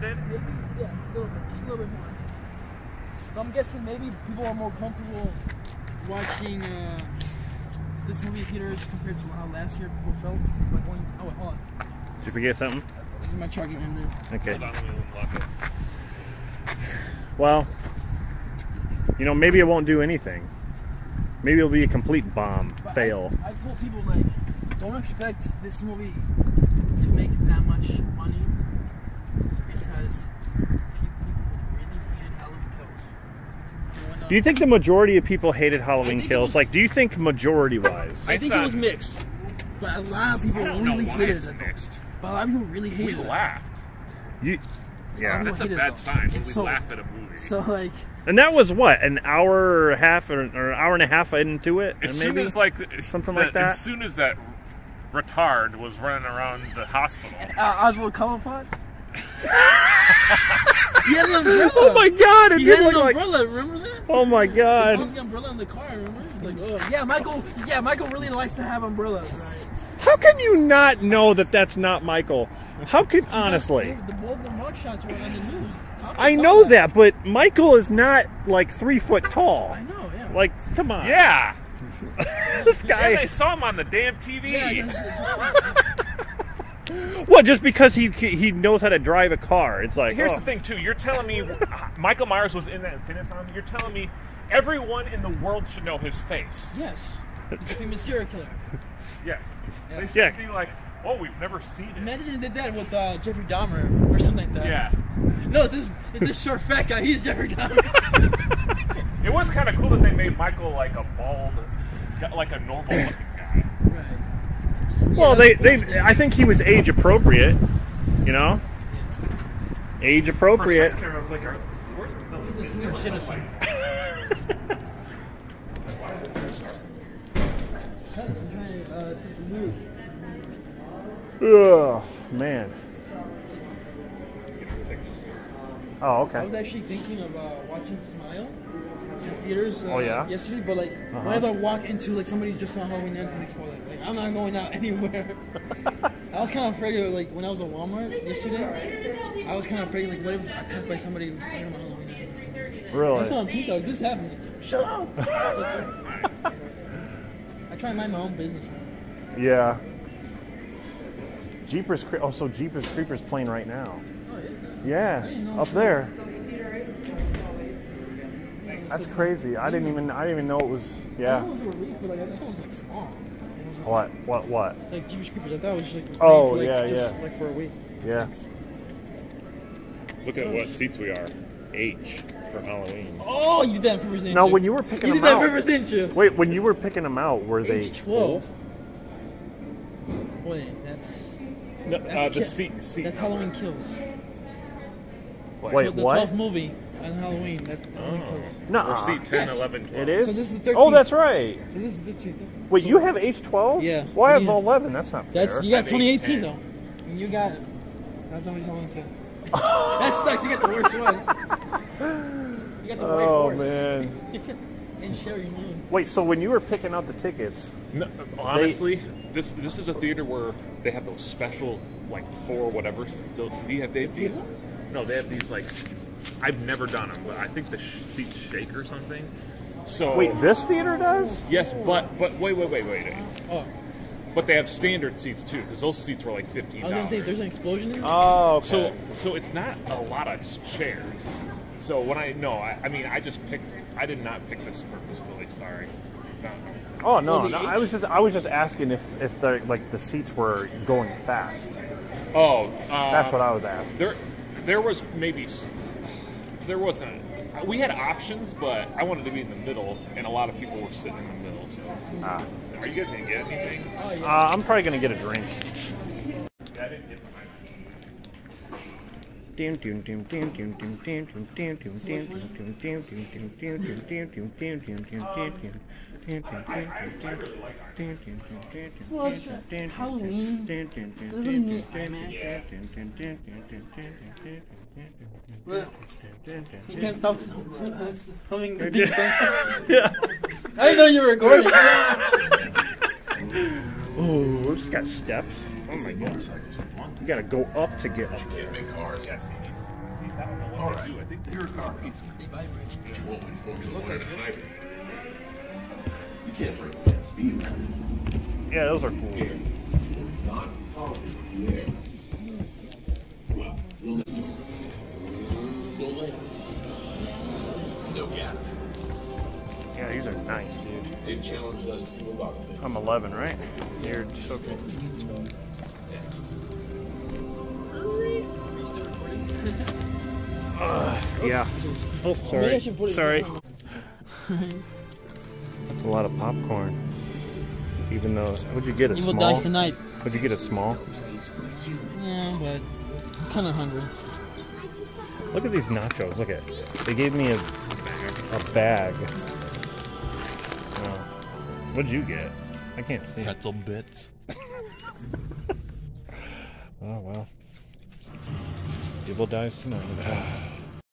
Max? Maybe, yeah, a little bit, just a little bit more. So I'm guessing maybe people are more comfortable watching uh, this movie theaters compared to how last year people felt. Like when, oh, wait, hold on. Did you forget something? This is my chugging in there. Okay. Hold on, let me unlock it. Well, you know, maybe it won't do anything. Maybe it'll be a complete bomb, But fail. I, I told people like, don't expect this movie to make that much money because pe- people really hated Halloween Kills. And when, uh, Do you think the majority of people hated Halloween Kills? was- Like, do you think majority wise? I It's think it was mixed, but a lot of people I don't know really hated it. mixed. But a lot of people really We hated it. We laughed. You, yeah. That's a hated it, bad though. sign when we So- laugh at a movie. So like, And that was what an hour and a half or, or an hour and a half I into it, as and soon maybe as like something the- like that. As soon as that retard was running around the hospital, uh, Oswald Cobblepot. he had an umbrella. Oh my god! It He had look an like. umbrella. Remember that? Oh my He god! hung the umbrella in the car. Remember? Like, oh yeah, Michael. Yeah, Michael really likes to have umbrellas, right? How can you not know that that's not Michael? How could honestly? the both the mugshots were on the news. I know that, but Michael is not like three foot tall. I know. Yeah. Like, come on. yeah, this and guy. I saw him on the damn TV. Yeah, it's- it's- What? Just because he he knows how to drive a car? It's like. Here's oh. the thing, too. You're telling me Michael Myers was in that Insane You're telling me everyone in the world should know his face. yes. He's a famous serial killer. Yes. Yeah. They should Yeah. be like, oh, we've never seen it. Imagine they did that with uh, Jeffrey Dahmer or something like that. Yeah. No, this it's this short fat guy. He's Jeffrey Dahmer. It was kind of cool that they made Michael like a bald, like a normal looking guy. right. Well, they, they I think he was age appropriate. You know. Age For a appropriate. second, I was like, are, where the, He's a senior citizen. Ugh, man. Oh, okay. I was actually thinking of uh, watching Smile in theaters uh, Oh, yeah? yesterday, but like whenever I walk into like somebody's just on Halloween ends and they spoil it, like I'm not going out anywhere. I was kind of afraid of like when I was at Walmart yesterday. I was kind of afraid like what if I passed by somebody talking about Halloween ends. Really? That's on Peacock. This happens. Shut up. I try to mind my own business. Man. Yeah. Jeepers. Cre- Oh, Jeepers Creepers playing right now. Is it? Yeah, up there. That's crazy. I didn't even. I didn't even know it was. Yeah. thought it was released, but like I thought it was like small. It was, like, What? What? What? Like Jewish Creepers. I thought it was just like was Oh, for, like, yeah, just, yeah. like for a week. Yeah. Look at what seats we are. H for Halloween. Oh, you did that on purpose, didn't No, you? when you were picking You did them that on out. purpose, didn't you? Wait, when you were picking them out, were they? Age 12. Wait, that's No, that's, uh, the ki- seat, seat that's. Halloween Kills. Wait, so the what? 12th movie on Halloween. That's Halloween Oh. Kills. No. Or seat 10, Yes. 11, 12. It is. So this is the Oh, that's right. So this is the two. Wait, so you have H twelve? Yeah. Well, I have Yeah. eleven. That's not fair. That's you got I'm 2018 though. And you got. That's only Halloween too. that sucks. You got the worst one. You got the white oh man. and Sheri Moon. Wait, so when you were picking out the tickets, No, honestly, this this is a theater where they have those special like four whatever. Those, they have, they have these. No, they have these like. I've never done them, but I think the sh- seats shake or something. So wait, this theater does? yes, but but wait wait wait wait. wait. Oh, But they have standard seats too, because those seats were like fifteen I was gonna say there's an explosion in there. Oh, okay. So so it's not a lot of chairs. So when I no, I, I mean I just picked. I did not pick this purposefully. Sorry. No, no. Oh no, the no! H? I was just I was just asking if if the like the seats were going fast. Oh, uh, That's what I was asking. There, there was maybe there wasn't. We had options, but I wanted to be in the middle, and a lot of people were sitting in the middle. So, Ah. are you guys gonna get anything? Oh. Uh, I'm probably gonna get a drink. Yeah, I didn't get mine. Well, you can't stop humming the theme song. yeah. I didn't know you were recording. oh, it's got steps. Oh my god. You gotta go up to get up there. All right. You're a car. It vibrates. You won't inform me. Look at it can't break that speed. Yeah, those are cool. Not powerful in the air. Well, we'll let you. We'll land. No gas. Yeah, these are nice, dude. They've challenged us to do a lot of things. I'm 11, right? You're okay. Next. Yeah. Oh, Maybe I sorry. should put Sorry. down. That's a lot of popcorn. Even though, would you get a Evil small? dies tonight. Would you get a small? Yeah, but I'm kind of hungry. Look at these nachos. Look at. They gave me a a bag. Oh. What'd you get? I can't see. Pretzel bits. Oh well. Evil dies tonight.